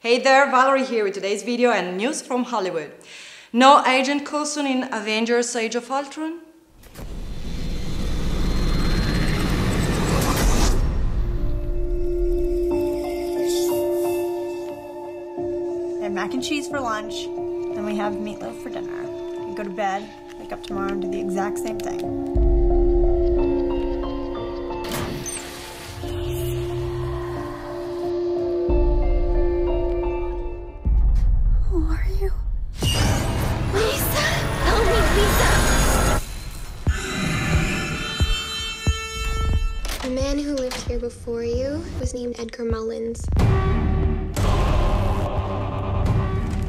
Hey there, Valerie here with today's video and news from Hollywood. No Agent Coulson in Avengers Age of Ultron? We have mac and cheese for lunch, then we have meatloaf for dinner. We go to bed, wake up tomorrow and do the exact same thing. The man who lived here before you was named Edgar Mullins.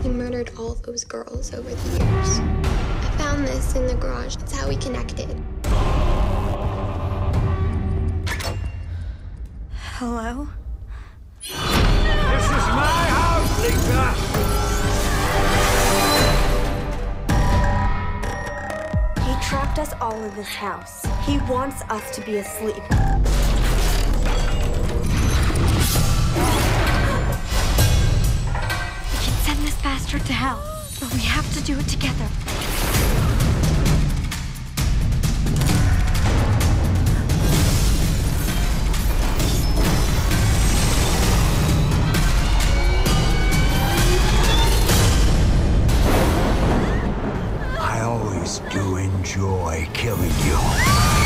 He murdered all those girls over the years. I found this in the garage. That's how we connected. Hello? This is my house, Lisa! He trapped us all in this house. He wants us to be asleep. We can send this bastard to hell, but we have to do it together. I always do enjoy killing you.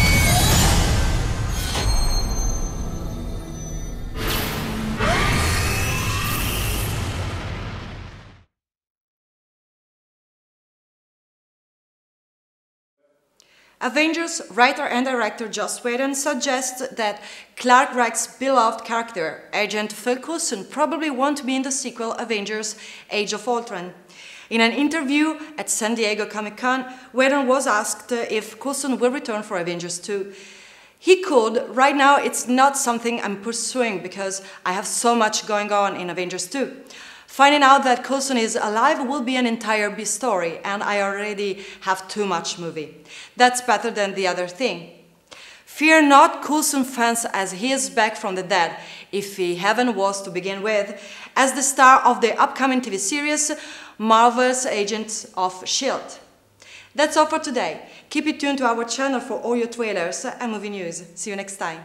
Avengers writer and director Joss Whedon suggests that Clark Gregg's beloved character, Agent Phil Coulson, probably won't be in the sequel Avengers Age of Ultron. In an interview at San Diego Comic Con, Whedon was asked if Coulson will return for Avengers 2. He could. Right now, it's not something I'm pursuing because I have so much going on in Avengers 2. Finding out that Coulson is alive will be an entire B story, and I already have too much movie. That's better than the other thing. Fear not, Coulson fans, as he is back from the dead, if he heaven was to begin with, as the star of the upcoming TV series Marvel's Agents of S.H.I.E.L.D. That's all for today. Keep it tuned to our channel for all your trailers and movie news. See you next time.